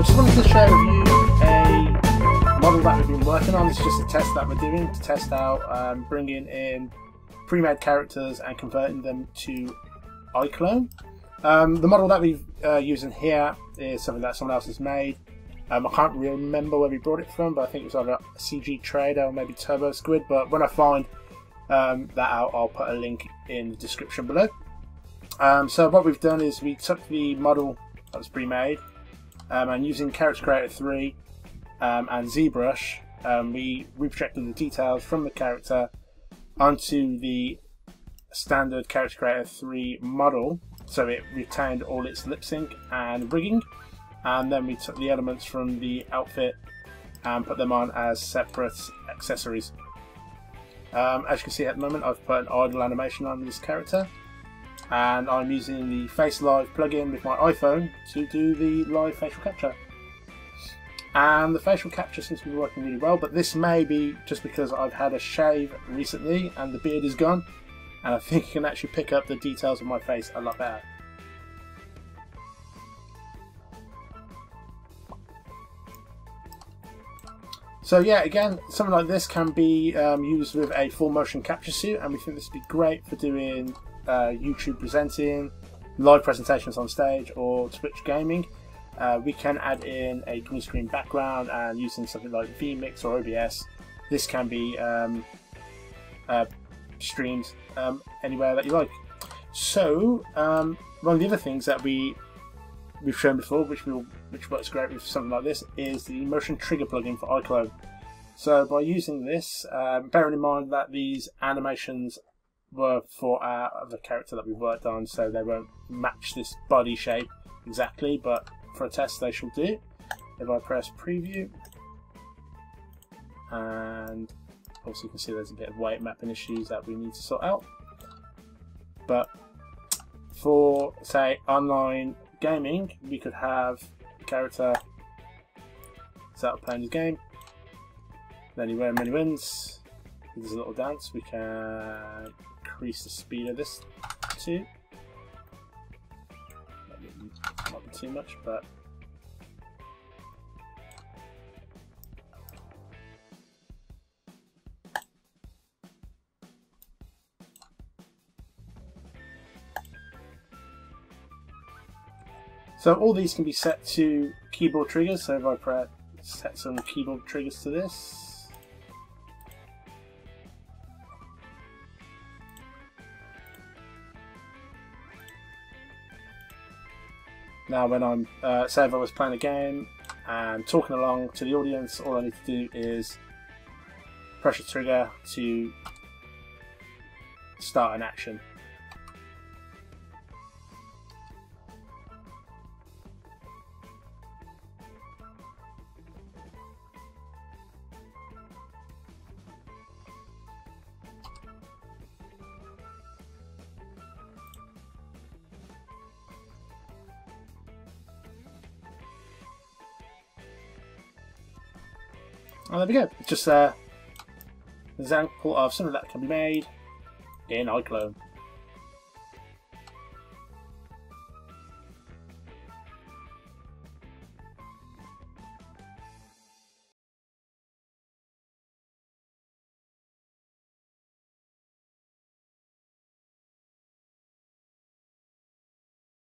I just wanted to share with you a model that we've been working on. It's just a test that we're doing to test out um, bringing in pre-made characters and converting them to iClone. Um, the model that we're uh, using here is something that someone else has made. Um, I can't remember where we brought it from, but I think it was either CGTrader or maybe Turbosquid. But when I find um, that out, I'll put a link in the description below. Um, so what we've done is we took the model that was pre-made um, and using Character Creator 3 um, and ZBrush, um, we reprojected the details from the character onto the standard Character Creator 3 model. So it retained all its lip sync and rigging. And then we took the elements from the outfit and put them on as separate accessories. Um, as you can see at the moment I've put an idle animation on this character and I'm using the Face Live plugin with my iPhone to do the live facial capture. And the facial capture seems to be working really well, but this may be just because I've had a shave recently and the beard is gone, and I think you can actually pick up the details of my face a lot better. So yeah, again, something like this can be um, used with a full motion capture suit, and we think this would be great for doing uh, YouTube presenting, live presentations on stage, or Twitch gaming. Uh, we can add in a green screen background and using something like vMix or OBS, this can be um, uh, streamed um, anywhere that you like. So, um, one of the other things that we we've shown before, which will which works great with something like this, is the motion trigger plugin for iClone. So by using this, um, bearing in mind that these animations were for our the character that we worked on, so they won't match this body shape exactly, but for a test they shall do. If I press preview, and also you can see there's a bit of weight mapping issues that we need to sort out. But for say online gaming, we could have a character start playing the game, then he win many wins. There's a little dance, we can increase the speed of this too. Not be too much, but So all these can be set to keyboard triggers, so if I set some keyboard triggers to this, Now when I'm, uh, say if I was playing a game and talking along to the audience, all I need to do is press a trigger to start an action. And there we go. It's just uh, an example of something that can be made in iClone.